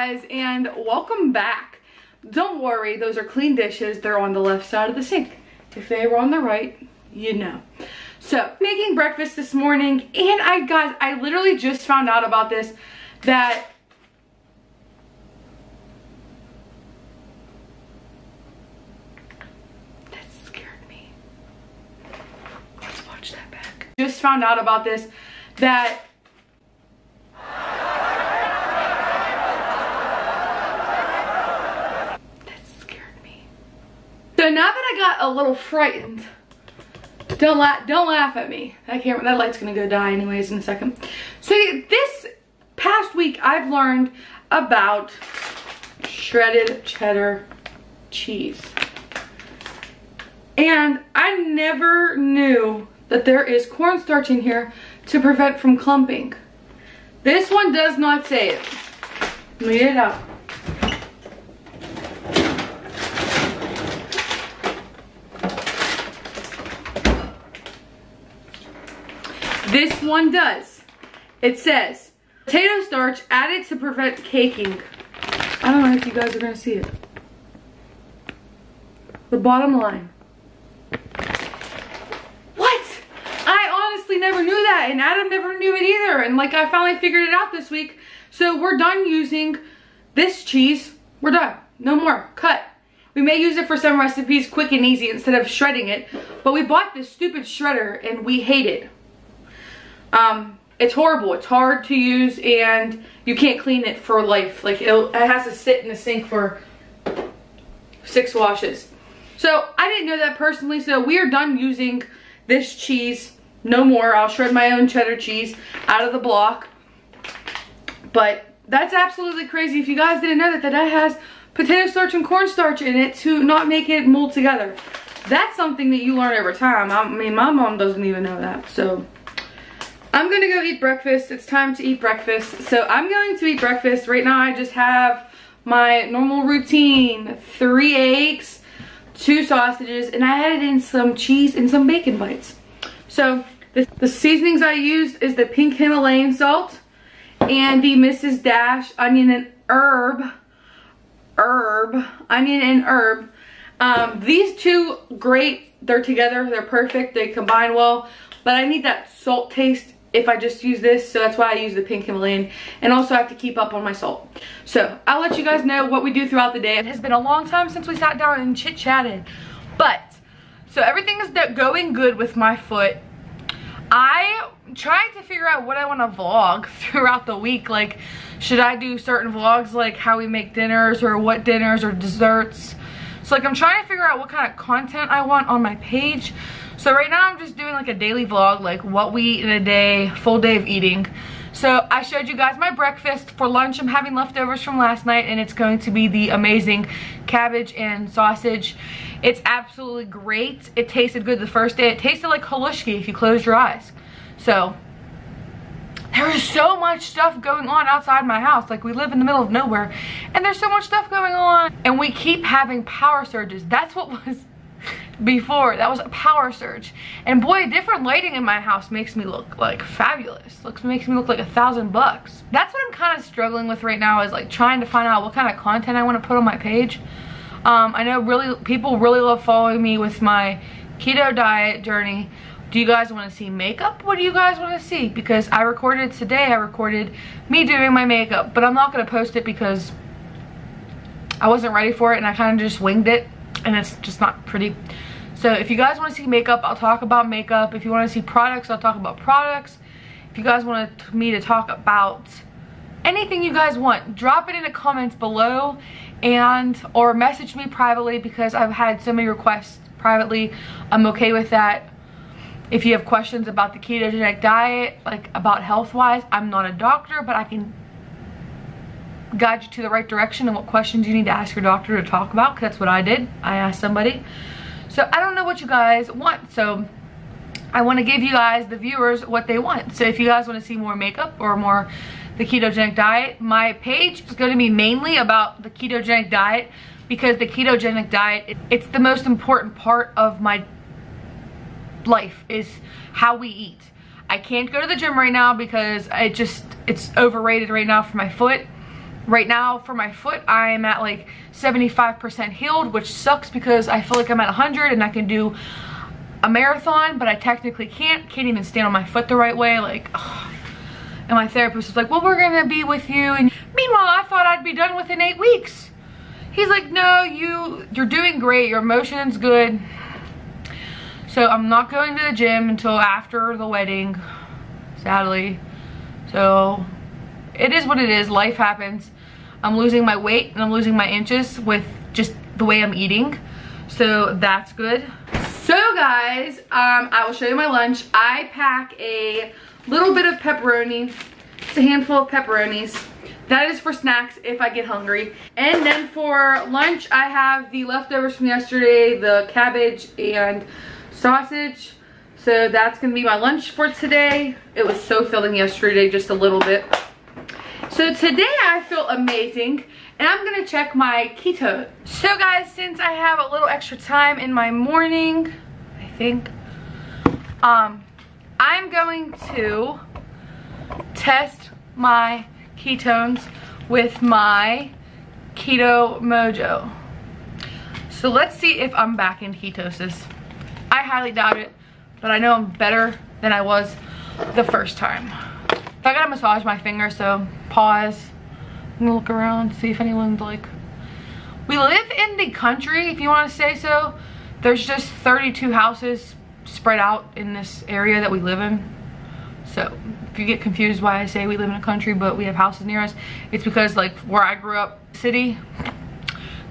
guys and welcome back. Don't worry, those are clean dishes. They're on the left side of the sink. If they were on the right, you know. So, making breakfast this morning and I guys, I literally just found out about this that that scared me. Let's watch that back. Just found out about this that So now that I got a little frightened, don't laugh, don't laugh at me. That camera, that light's gonna go die anyways in a second. So this past week I've learned about shredded cheddar cheese. And I never knew that there is cornstarch in here to prevent from clumping. This one does not say it. Get it out. This one does. It says, potato starch added to prevent caking. I don't know if you guys are gonna see it. The bottom line. What? I honestly never knew that and Adam never knew it either. And like I finally figured it out this week. So we're done using this cheese. We're done. No more. Cut. We may use it for some recipes quick and easy instead of shredding it. But we bought this stupid shredder and we hate it. Um, it's horrible. It's hard to use and you can't clean it for life. Like it has to sit in the sink for six washes. So I didn't know that personally. So we are done using this cheese. No more. I'll shred my own cheddar cheese out of the block. But that's absolutely crazy. If you guys didn't know that, that has potato starch and cornstarch in it to not make it mold together. That's something that you learn over time. I mean, my mom doesn't even know that. So I'm gonna go eat breakfast. It's time to eat breakfast. So I'm going to eat breakfast. Right now I just have my normal routine. Three eggs, two sausages, and I added in some cheese and some bacon bites. So the, the seasonings I used is the pink Himalayan salt and the Mrs. Dash onion and herb. Herb. Onion and herb. Um, these two, great. They're together. They're perfect. They combine well. But I need that salt taste if I just use this. So that's why I use the pink Himalayan. And also I have to keep up on my salt. So I'll let you guys know what we do throughout the day. It has been a long time since we sat down and chit chatted. But, so everything is going good with my foot. I tried to figure out what I want to vlog throughout the week. Like, should I do certain vlogs like how we make dinners or what dinners or desserts? So like I'm trying to figure out what kind of content I want on my page. So right now I'm just doing like a daily vlog, like what we eat in a day, full day of eating. So I showed you guys my breakfast. For lunch, I'm having leftovers from last night and it's going to be the amazing cabbage and sausage. It's absolutely great. It tasted good the first day. It tasted like halushki if you closed your eyes. So there is so much stuff going on outside my house. Like we live in the middle of nowhere and there's so much stuff going on. And we keep having power surges. That's what was before. That was a power surge. And boy, different lighting in my house makes me look like fabulous. Looks makes me look like a thousand bucks. That's what I'm kind of struggling with right now is like trying to find out what kind of content I want to put on my page. Um, I know really people really love following me with my keto diet journey. Do you guys want to see makeup? What do you guys want to see? Because I recorded today, I recorded me doing my makeup, but I'm not going to post it because I wasn't ready for it and I kind of just winged it and it's just not pretty. So if you guys want to see makeup, I'll talk about makeup. If you want to see products, I'll talk about products. If you guys want me to talk about anything you guys want, drop it in the comments below and or message me privately because I've had so many requests privately. I'm okay with that. If you have questions about the ketogenic diet, like about health-wise, I'm not a doctor, but I can guide you to the right direction and what questions you need to ask your doctor to talk about because that's what I did. I asked somebody. So I don't know what you guys want. So I want to give you guys, the viewers, what they want. So if you guys want to see more makeup or more the ketogenic diet, my page is going to be mainly about the ketogenic diet because the ketogenic diet, it's the most important part of my life is how we eat. I can't go to the gym right now because it just, it's overrated right now for my foot right now for my foot, I'm at like 75% healed, which sucks because I feel like I'm at 100 and I can do a marathon, but I technically can't. Can't even stand on my foot the right way. Like, ugh. and my therapist was like, well, we're gonna be with you. And meanwhile, I thought I'd be done within eight weeks. He's like, no, you, you're doing great. Your emotion's good. So I'm not going to the gym until after the wedding, sadly. So it is what it is. Life happens. I'm losing my weight and I'm losing my inches with just the way I'm eating. So that's good. So guys, um, I will show you my lunch. I pack a little bit of pepperoni. It's a handful of pepperonis. That is for snacks if I get hungry. And then for lunch, I have the leftovers from yesterday, the cabbage and sausage. So that's gonna be my lunch for today. It was so filling yesterday, just a little bit. So today I feel amazing and I'm gonna check my keto. So guys, since I have a little extra time in my morning, I think, um, I'm going to test my ketones with my Keto Mojo. So let's see if I'm back in ketosis. I highly doubt it, but I know I'm better than I was the first time. I gotta massage my finger, so pause and look around, see if anyone's like... We live in the country, if you want to say so. There's just 32 houses spread out in this area that we live in. So if you get confused why I say we live in a country but we have houses near us, it's because like where I grew up, city,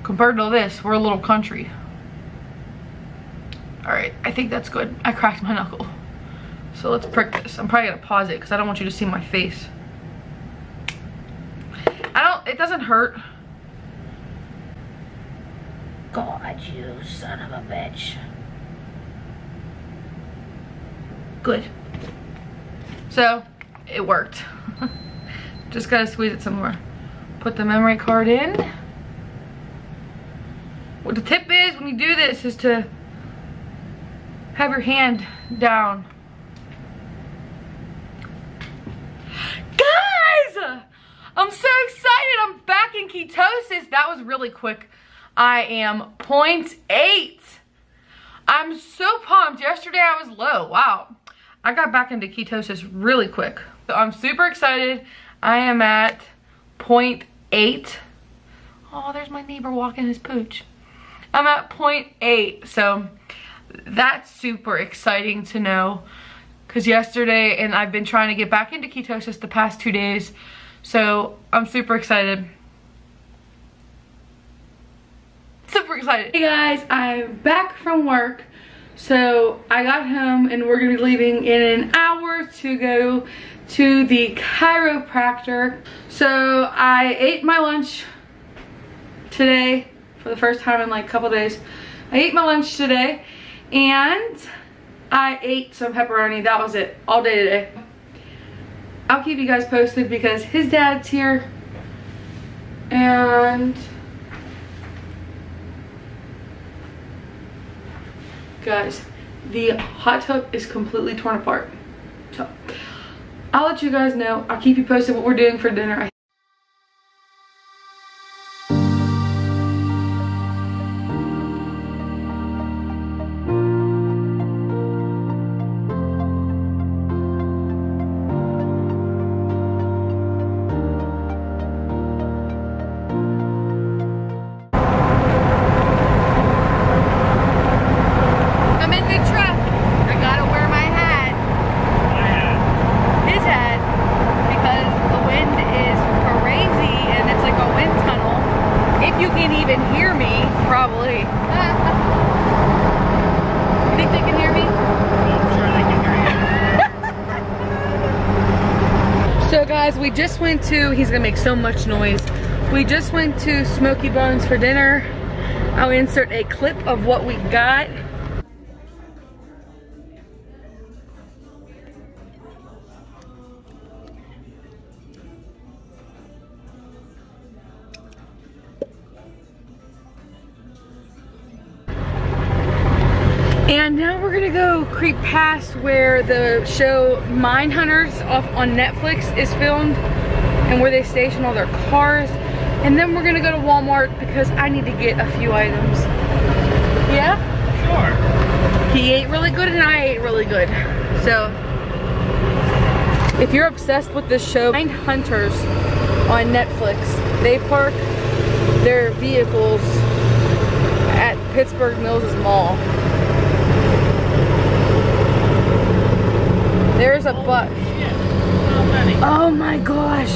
compared to this, we're a little country. All right, I think that's good. I cracked my knuckle. So let's prick this. I'm probably gonna pause it because I don't want you to see my face. I don't, it doesn't hurt. God, you son of a bitch. Good. So, it worked. Just gotta squeeze it some more. Put the memory card in. What the tip is when you do this is to have your hand down. Guys! I'm so excited. I'm back in ketosis. That was really quick. I am 0.8. I'm so pumped. Yesterday I was low. Wow. I got back into ketosis really quick. So I'm super excited. I am at 0.8. Oh, there's my neighbor walking his pooch. I'm at 0.8, so that's super exciting to know. Because yesterday, and I've been trying to get back into ketosis the past two days, so I'm super excited. Super excited. Hey guys, I'm back from work. So I got home and we're gonna be leaving in an hour to go to the chiropractor. So I ate my lunch today for the first time in like a couple days. I ate my lunch today and I ate some pepperoni. That was it. All day today. I'll keep you guys posted because his dad's here. And guys the hot tub is completely torn apart. So i'll let you guys know. I'll keep you posted what we're doing for dinner probably. you think they can hear me? Well, I'm sure they can hear you. so guys, we just went to, he's gonna make so much noise. We just went to Smokey Bones for dinner. I'll insert a clip of what we got. And now we're gonna go creep past where the show Mind Hunters off on Netflix is filmed. and where they station all their cars. And then we're gonna go to Walmart because I need to get a few items. Yeah? Sure. He ate really good and I ate really good. So, if you're obsessed with this show, Mind Hunters on Netflix. They park their vehicles at Pittsburgh Mills Mall. There's a bus. Shit. How many? Oh my gosh.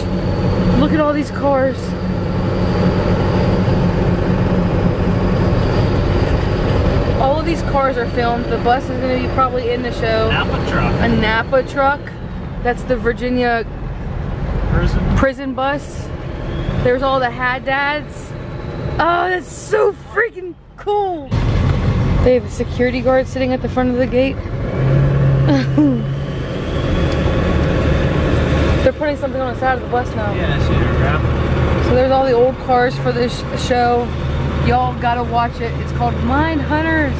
Look at all these cars. All of these cars are filmed. The bus is going to be probably in the show. A Napa truck. A Napa truck. That's the Virginia Prison. prison bus. There's all the Haddads. Oh, that's so freaking cool. They have a security guard sitting at the front of the gate. Something on the side of the bus now. Yeah, I see her. So there's all the old cars for this show. Y'all gotta watch it. It's called Mind Hunters.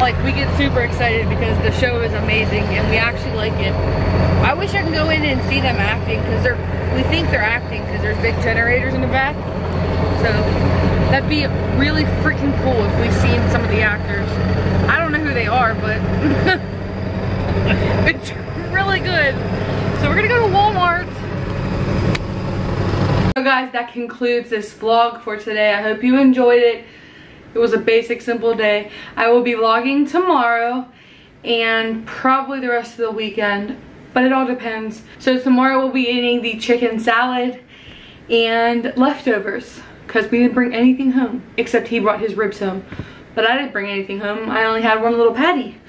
Like we get super excited because the show is amazing and we actually like it. I wish I could go in and see them acting because they're we think they're acting because there's big generators in the back. So that'd be really freaking cool if we seen some of the actors. I don't know who they are, but it's really good. So we're gonna go to Walmart. So guys, that concludes this vlog for today. I hope you enjoyed it. It was a basic, simple day. I will be vlogging tomorrow and probably the rest of the weekend, but it all depends. So tomorrow we'll be eating the chicken salad and leftovers because we didn't bring anything home except he brought his ribs home. But I didn't bring anything home. I only had one little patty.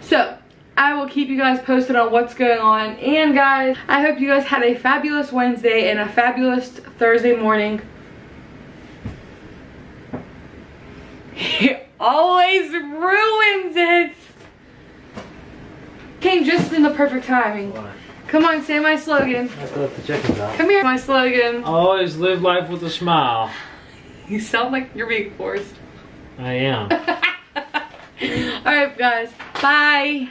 So I will keep you guys posted on what's going on. And guys, I hope you guys had a fabulous Wednesday and a fabulous Thursday morning. He always ruins it. Came just in the perfect timing. Come on, say my slogan. Let's let the chickens out. Come here, my slogan. Always live life with a smile. You sound like you're being forced. I am. Alright guys, bye.